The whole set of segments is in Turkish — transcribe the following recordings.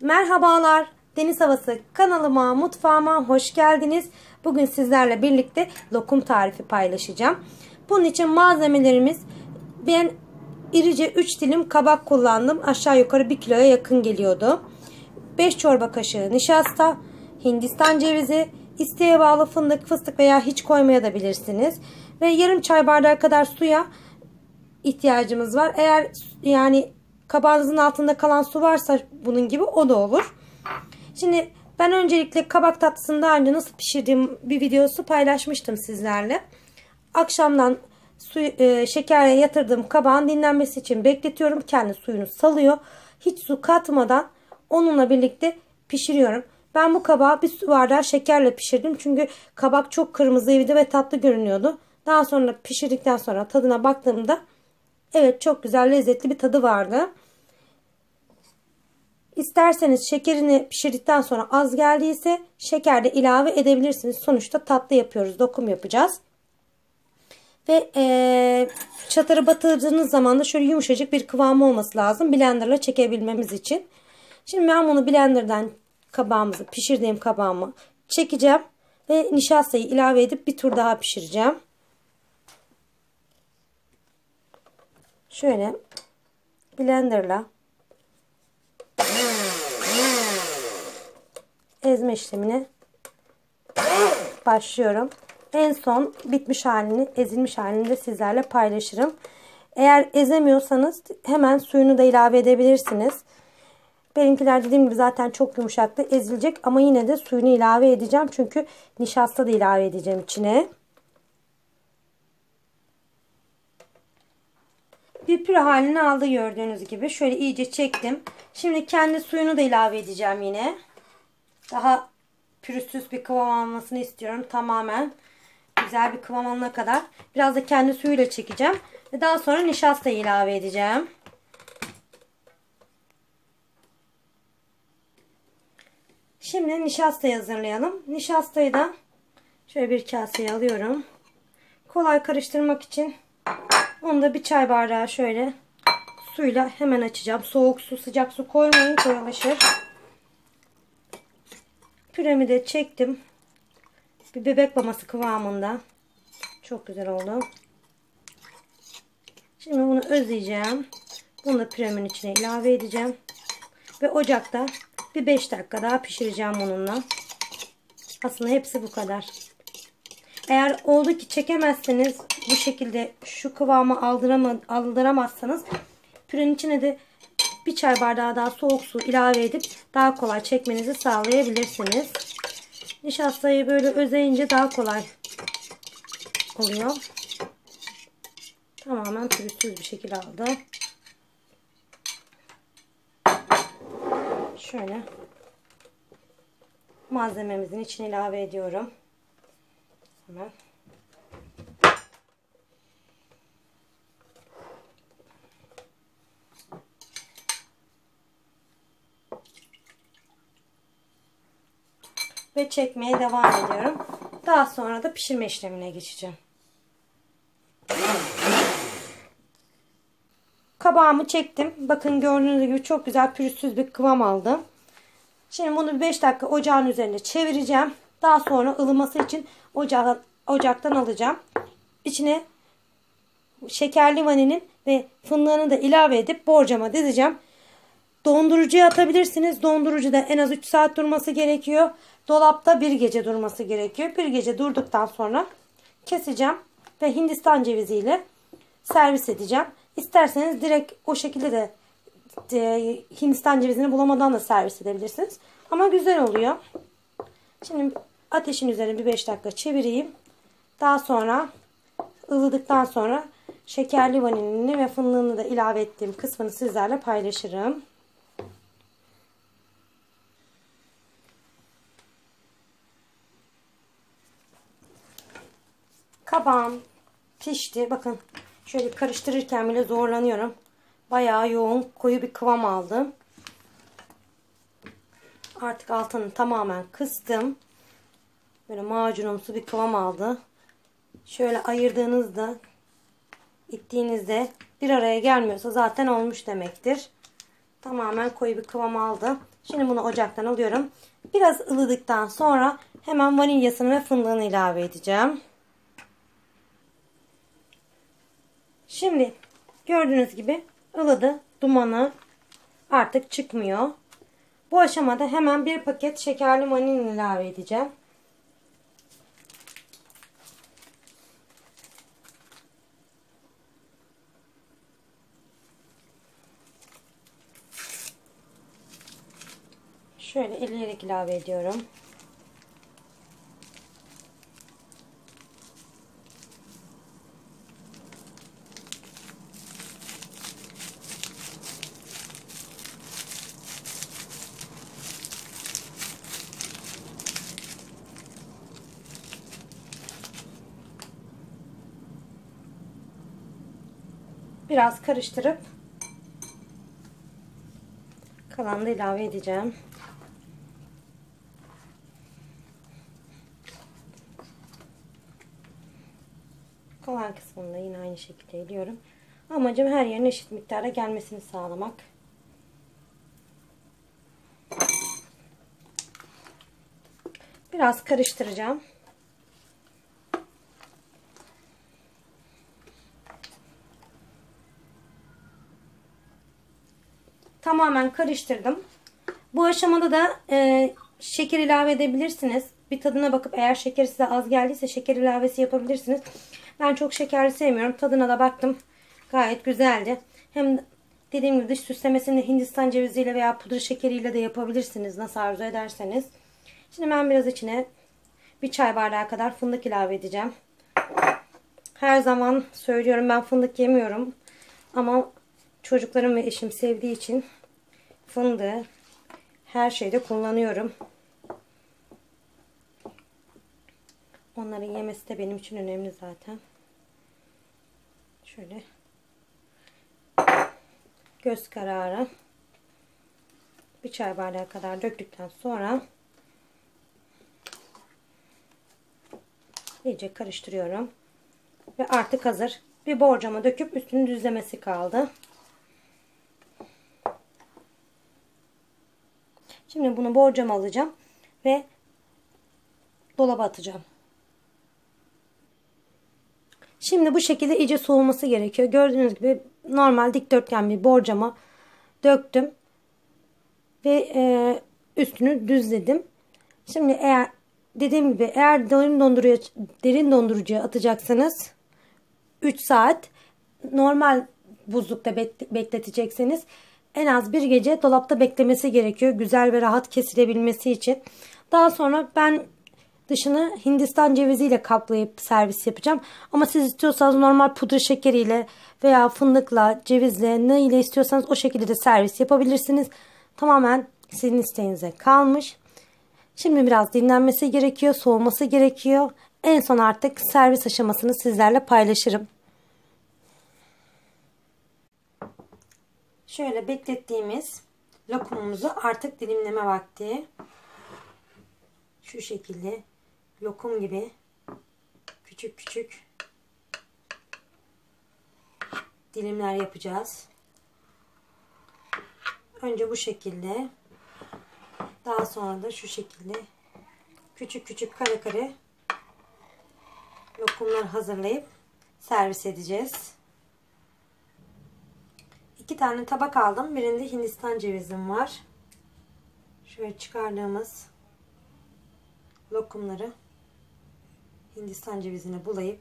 Merhabalar. Deniz Havası kanalıma, mutfağıma hoş geldiniz. Bugün sizlerle birlikte lokum tarifi paylaşacağım. Bunun için malzemelerimiz ben irice 3 dilim kabak kullandım. Aşağı yukarı 1 kiloya yakın geliyordu. 5 çorba kaşığı nişasta, hindistan cevizi, isteğe bağlı fındık, fıstık veya hiç koymaya da bilirsiniz. Ve yarım çay bardağı kadar suya ihtiyacımız var. Eğer yani kabağınızın altında kalan su varsa bunun gibi o da olur. Şimdi ben öncelikle kabak tatlısını daha önce nasıl pişirdiğim bir videosu paylaşmıştım sizlerle. Akşamdan su, e, şekerle yatırdığım kabağın dinlenmesi için bekletiyorum. Kendi suyunu salıyor. Hiç su katmadan onunla birlikte pişiriyorum. Ben bu kabağı bir su bardağı şekerle pişirdim. Çünkü kabak çok kırmızıydı ve tatlı görünüyordu. Daha sonra pişirdikten sonra tadına baktığımda evet çok güzel lezzetli bir tadı vardı. İsterseniz şekerini pişirdikten sonra az geldiyse şeker de ilave edebilirsiniz. Sonuçta tatlı yapıyoruz. Dokum yapacağız. Ve e, çatarı batırdığınız zaman da şöyle yumuşacık bir kıvamı olması lazım. Blenderla çekebilmemiz için. Şimdi ben bunu blenderdan kabağımızı pişirdiğim kabağımı çekeceğim. Ve nişastayı ilave edip bir tur daha pişireceğim. Şöyle blenderla ezme işlemine başlıyorum. En son bitmiş halini, ezilmiş halini de sizlerle paylaşırım. Eğer ezemiyorsanız hemen suyunu da ilave edebilirsiniz. Benimkiler dediğim gibi zaten çok yumuşaktı. Ezilecek ama yine de suyunu ilave edeceğim. Çünkü nişasta da ilave edeceğim içine. Bir püre halini aldı gördüğünüz gibi. Şöyle iyice çektim. Şimdi kendi suyunu da ilave edeceğim yine. Daha pürüzsüz bir kıvam almasını istiyorum. Tamamen güzel bir kıvam alana kadar. Biraz da kendi suyuyla çekeceğim. Ve daha sonra nişasta ilave edeceğim. Şimdi nişastayı hazırlayalım. Nişastayı da şöyle bir kaseye alıyorum. Kolay karıştırmak için onu da bir çay bardağı şöyle suyla hemen açacağım. Soğuk su, sıcak su koymayın koyulaşır. Püremi de çektim. Bir bebek maması kıvamında. Çok güzel oldu. Şimdi bunu özleyeceğim. Bunu da püremin içine ilave edeceğim. Ve ocakta bir 5 dakika daha pişireceğim bununla. Aslında hepsi bu kadar. Eğer oldu ki çekemezseniz bu şekilde şu kıvamı aldıramazsanız pürenin içine de bir çay bardağı daha soğuk su ilave edip daha kolay çekmenizi sağlayabilirsiniz. Nişastayı böyle özeyince daha kolay oluyor. Tamamen pürüzsüz bir şekilde aldı. Şöyle malzememizin içine ilave ediyorum. Hemen. Ve çekmeye devam ediyorum. Daha sonra da pişirme işlemine geçeceğim. Kabağımı çektim. Bakın gördüğünüz gibi çok güzel pürüzsüz bir kıvam aldı. Şimdi bunu 5 dakika ocağın üzerinde çevireceğim. Daha sonra ılıması için ocağa, ocaktan alacağım. İçine şekerli vanilin ve fındığını da ilave edip borcama dizeceğim. Dondurucuya atabilirsiniz. Dondurucuda en az 3 saat durması gerekiyor. Dolapta bir gece durması gerekiyor. Bir gece durduktan sonra keseceğim ve hindistan ceviziyle servis edeceğim. İsterseniz direkt o şekilde de e, hindistan cevizini bulamadan da servis edebilirsiniz. Ama güzel oluyor. Şimdi ateşin üzerine bir 5 dakika çevireyim. Daha sonra ılıdıktan sonra şekerli vanilini ve fındığını da ilave ettiğim kısmını sizlerle paylaşırım. Kabağım pişti. Bakın şöyle karıştırırken bile zorlanıyorum. Bayağı yoğun koyu bir kıvam aldım. Artık altını tamamen kıstım. Böyle macunumsu bir kıvam aldı. Şöyle ayırdığınızda ittiğinizde bir araya gelmiyorsa zaten olmuş demektir. Tamamen koyu bir kıvam aldı. Şimdi bunu ocaktan alıyorum. Biraz ılıdıktan sonra hemen vanilyasını ve fındığını ilave edeceğim. Şimdi gördüğünüz gibi ılıdı. Dumanı artık çıkmıyor. Bu aşamada hemen bir paket şekerli vanilya ilave edeceğim. Eleyerek ilave ediyorum. Biraz karıştırıp kalanı da ilave edeceğim. Kısmını da yine aynı şekilde eliyorum. Amacım her yerin eşit miktarda gelmesini sağlamak. Biraz karıştıracağım. Tamamen karıştırdım. Bu aşamada da e, şeker ilave edebilirsiniz. Bir tadına bakıp eğer şeker size az geldiyse şeker ilavesi yapabilirsiniz. Ben çok şekerli sevmiyorum. Tadına da baktım. Gayet güzeldi. Hem dediğim gibi dış süslemesini Hindistan ceviziyle veya pudra şekeriyle de yapabilirsiniz. Nasıl arzu ederseniz. Şimdi ben biraz içine bir çay bardağı kadar fındık ilave edeceğim. Her zaman söylüyorum ben fındık yemiyorum. Ama çocuklarım ve eşim sevdiği için fındığı her şeyde kullanıyorum. Onların yemesi de benim için önemli zaten. Şöyle göz kararı bir çay bardağı kadar döktükten sonra iyice karıştırıyorum. Ve artık hazır. Bir borcama döküp üstünü düzlemesi kaldı. Şimdi bunu borcama alacağım ve dolaba atacağım. Şimdi bu şekilde iyice soğuması gerekiyor. Gördüğünüz gibi normal dikdörtgen bir borcama döktüm. Ve e, üstünü düzledim. Şimdi eğer dediğim gibi eğer derin dondurucuya, derin dondurucuya atacaksanız 3 saat normal buzlukta bekletecekseniz en az bir gece dolapta beklemesi gerekiyor. Güzel ve rahat kesilebilmesi için. Daha sonra ben dışını Hindistan ceviziyle kaplayıp servis yapacağım. Ama siz istiyorsanız normal pudra şekeriyle veya fındıkla, cevizle ne ile istiyorsanız o şekilde de servis yapabilirsiniz. Tamamen sizin isteğinize kalmış. Şimdi biraz dinlenmesi gerekiyor, soğuması gerekiyor. En son artık servis aşamasını sizlerle paylaşırım. Şöyle beklettiğimiz lokumumuzu artık dilimleme vakti. Şu şekilde lokum gibi küçük küçük dilimler yapacağız. Önce bu şekilde daha sonra da şu şekilde küçük küçük kare kare lokumlar hazırlayıp servis edeceğiz. İki tane tabak aldım. Birinde Hindistan cevizim var. Şöyle çıkardığımız lokumları Hindistan cevizine bulayıp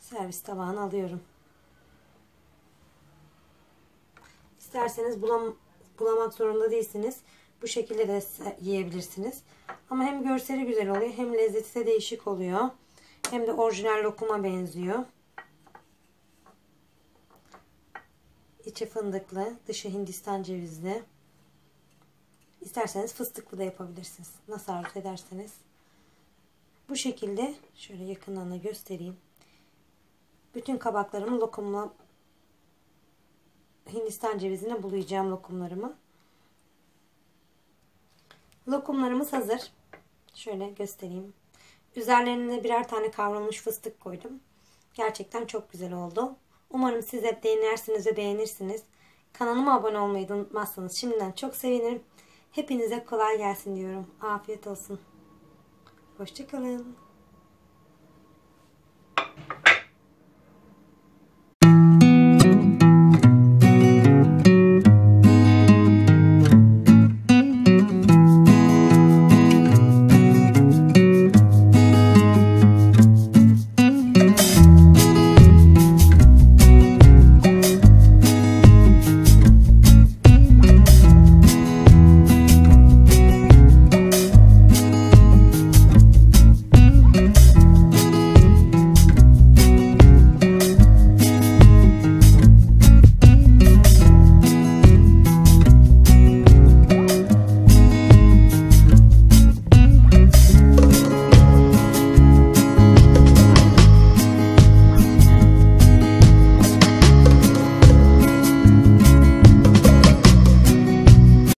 servis tabağına alıyorum. İsterseniz bulam bulamak zorunda değilsiniz. Bu şekilde de yiyebilirsiniz. Ama hem görseli güzel oluyor hem lezzeti de değişik oluyor. Hem de orijinal lokuma benziyor. İçi fındıklı, dışı hindistan cevizli. İsterseniz fıstıklı da yapabilirsiniz. Nasıl arzu ederseniz. Bu şekilde şöyle yakından da göstereyim. Bütün kabaklarımı lokumla hindistan cevizine bulayacağım lokumlarımı. Lokumlarımız hazır. Şöyle göstereyim. Üzerlerine birer tane kavrulmuş fıstık koydum. Gerçekten çok güzel oldu. Umarım siz de denersiniz ve beğenirsiniz. Kanalıma abone olmayı da unutmazsanız şimdiden çok sevinirim. Hepinize kolay gelsin diyorum. Afiyet olsun. Hoşçakalın.